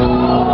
I'll